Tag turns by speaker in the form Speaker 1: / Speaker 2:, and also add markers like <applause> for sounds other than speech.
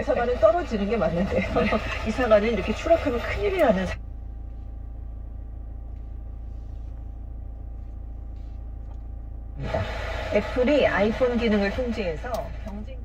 Speaker 1: 이사가는 떨어지는 게 맞는데요. <laughs> 이사가는 이렇게 추락하면 큰일이 나는 사- 애플이 아이폰 기능을 통제해서 경쟁